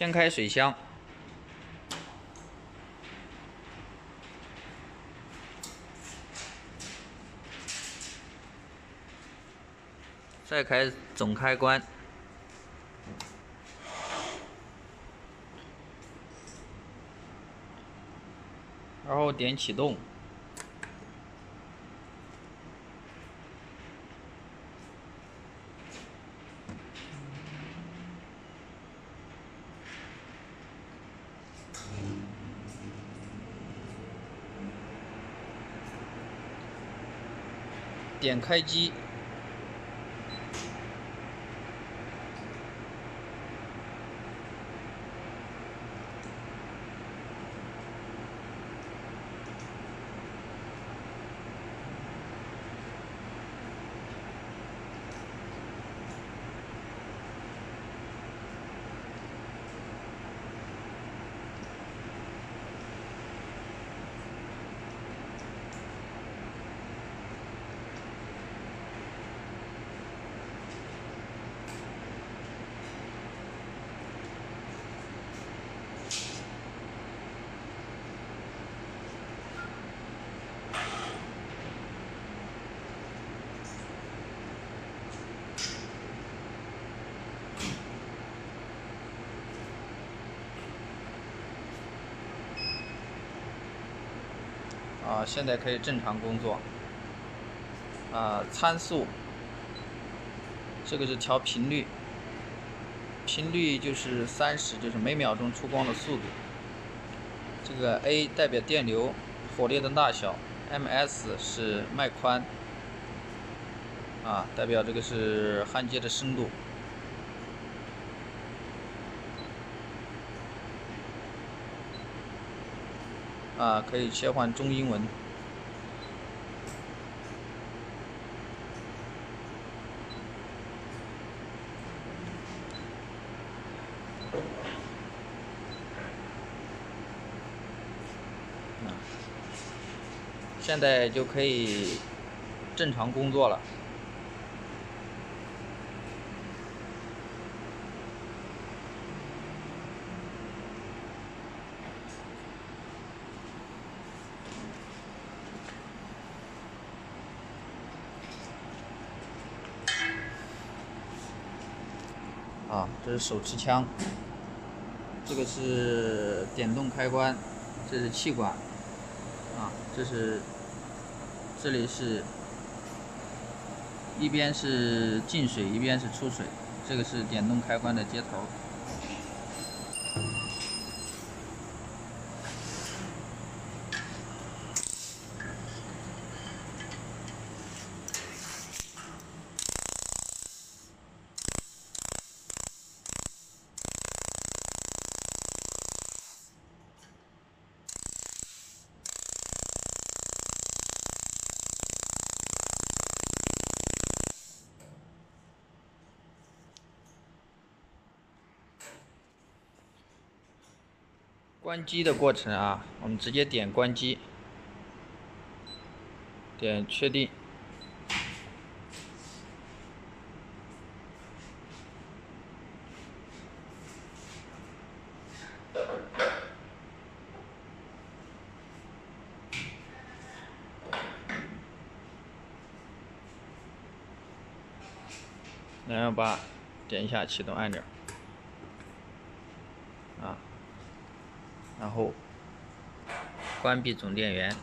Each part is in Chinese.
先开水箱，再开总开关，然后点启动。点开机，啊，现在可以正常工作。啊，参数，这个是调频率，频率就是三十，就是每秒钟出光的速度。这个 A 代表电流，火列的大小，ms 是脉宽，啊，代表这个是焊接的深度。啊，可以切换中英文。现在就可以正常工作了。啊，这是手持枪，这个是点动开关，这是气管，啊，这是这里是，一边是进水，一边是出水，这个是点动开关的接头。关机的过程啊，我们直接点关机，点确定，两幺八点一下启动按钮，然后关闭总电源，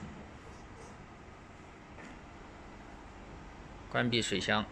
关闭水箱。